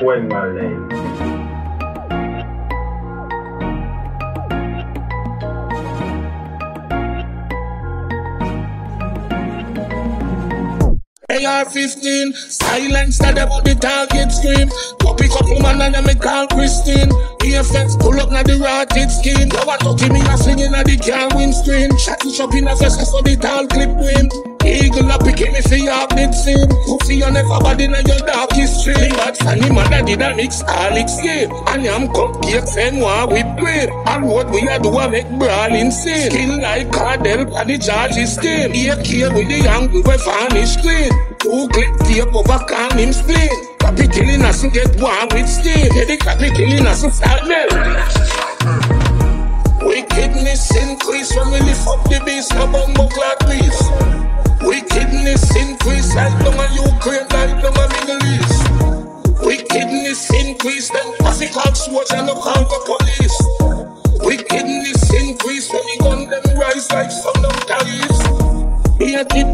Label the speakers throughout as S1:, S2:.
S1: Wembley.
S2: AR-15, silence that about the target scream. Copy couple man and me call Christine. EFX pull up na the rotted skin. Now I talk me a swinging at the car windscreen. Shot it up in a vest so the tall clip win. Eagle up picking me for your sin. Pussy on never body in your darkest dream. But funny mother did a mix Alex game. And I'm cupcake fan one whip cream. And what we a do a make brawl insane. Like Cardell and the George's team. AK with the young we vanish clean. Two clip tape over can him spleen. Copy killing us and get one with steam. Yeah, killing us and start them. Wickedness increase when we lift up the beast, no bumbo clad beast. Wickedness increase like them a Ukraine, like them a Middle. Wickedness increase, then pussy called swords and no call the police. Wickedness increase when the gun them rise like some of the be a tip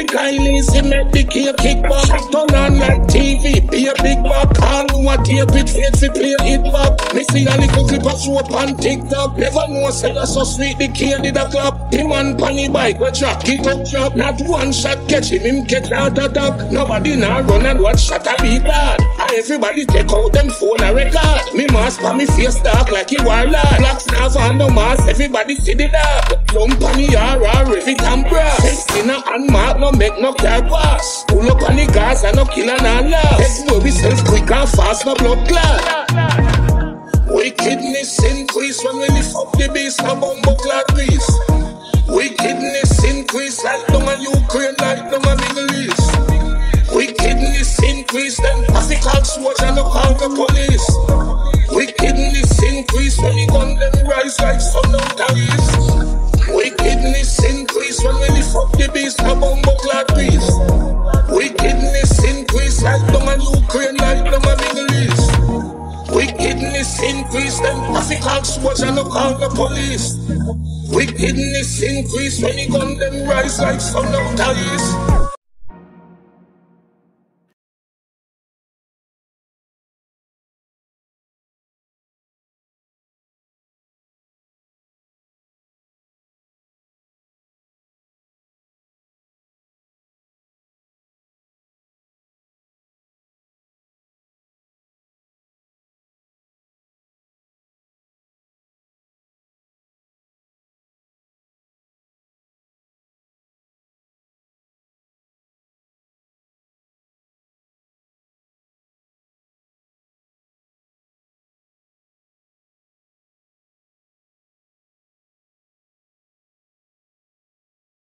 S2: we Kylie, see make the cake kick back. Turn on like TV, be a big back. All who a tape it, faith fi play it back. Me see a little clip of show up on TikTok. Never know say you so sweet, the kid did a clap. Him on pony bike, we drop, kick up drop. Not one shot catch him, him catch out attack. Nobody now run and watch shot a beat bad. And everybody take out them phone a record. Me mask pa me face dark like a warlord. Black snap on the mask, everybody see the dark. Lump on the yara, if it can brass. Inna and mark no make no car pass. Pull up on the gas and no kill and no. Head we self quick and fast, no blood clot. Wickedness increase when we lift up the beast, no bumbo clad beast. Wickedness increase like them a Ukraine, beast, no bumbo clad beast. Wickedness increase like them a Ukraine, like them a Middle East. Wickedness increase, then pussy call swords and call the police. Wickedness increase when the gun them rise like sun out east.